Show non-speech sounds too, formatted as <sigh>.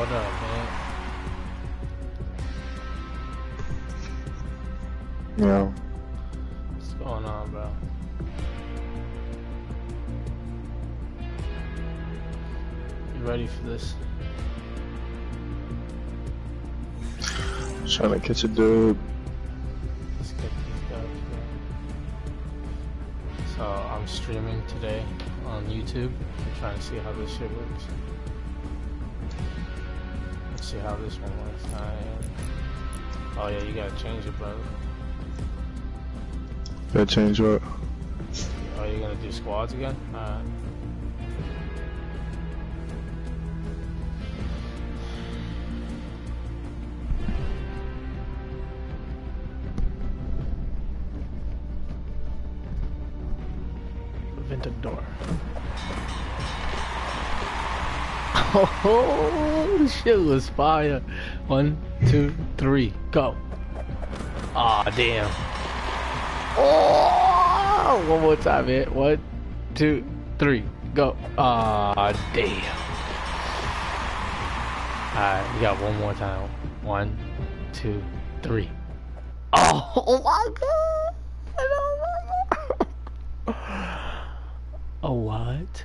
what up, man? Yeah. What's going on, bro? You ready for this? Trying to catch a dub. Let's get these guys, bro. So, I'm streaming today on YouTube. I'm trying to see how this shit works. Let's see how this one works. Alright. Oh yeah, you gotta change it, brother. Gotta change what? Oh, you gonna do squads again? Alright. Ventador. Oh, <laughs> shit was fire. One, two, three, go. Aw, damn. Oh, one more time, man. One, two, three, go. Aw, damn. Alright, we got one more time. One, two, three. Oh, my god! <laughs> Oh my god! A what?